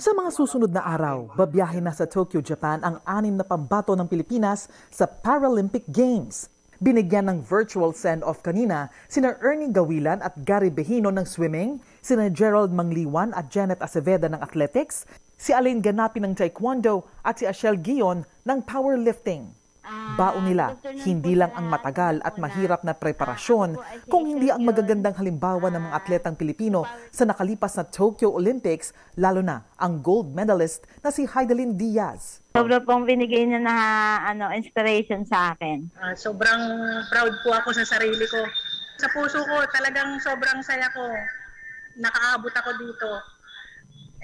Sa mga susunod na araw, babiyahe na sa Tokyo, Japan ang anim na pambato ng Pilipinas sa Paralympic Games. Binigyan ng virtual send-off kanina sina Ernie Gawilan at Gary Behino ng swimming, sina Gerald Mangliwan at Janet Aceveda ng athletics, si Alain Ganapi ng taekwondo at si Ashel Gion ng powerlifting. Baon nila, hindi lang ang matagal at mahirap na preparasyon, kung hindi ang magagandang halimbawa ng mga atletang Pilipino sa nakalipas na Tokyo Olympics, lalo na ang gold medalist na si Heidelin Diaz. Sobra pong binigay niya na ano, inspiration sa akin. Ah, sobrang proud po ako sa sarili ko. Sa puso ko, talagang sobrang saya ko. Nakaabot ako dito.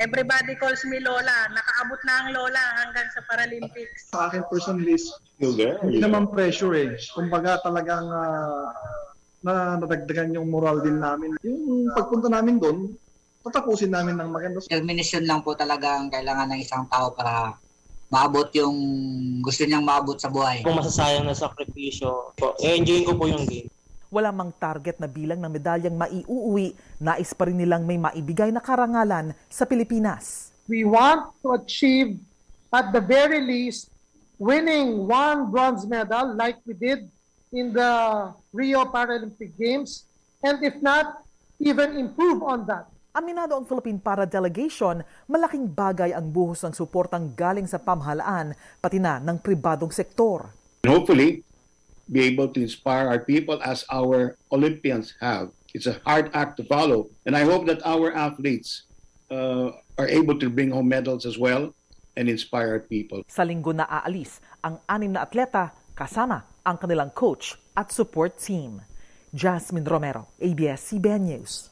Everybody calls me Lola. Nakaabot na ang Lola hanggang sa Paralympics. Sa akin personally, Still there? hindi naman pressure eh. Kumbaga talagang ah, na nadagdagan yung moral din namin. Yung pagpunta namin doon, tatapusin namin ng maganda. determination lang po talaga ang kailangan ng isang tao para maabot yung gusto niyang maabot sa buhay. Kung masasayang na sakripisyo, po, enjoyin ko po yung game. Wala mang target na bilang ng medalyang maiuuwi, nais pa rin nilang may maibigay na karangalan sa Pilipinas. we want to achieve, at the very least, winning one bronze medal like we did in the Rio Paralympic Games, and if not, even improve on that. Aminado ang Philippine Para Delegation, malaking bagay ang buhos ng suportang galing sa pamahalaan, pati na ng pribadong sektor. Hopefully, be able to inspire our people as our Olympians have. It's a hard act to follow. And I hope that our athletes uh, are able to bring home medals as well and inspire people. Sa linggo na aalis ang anim na atleta kasama ang kanilang coach at support team. Jasmine Romero, ABS-CBN News.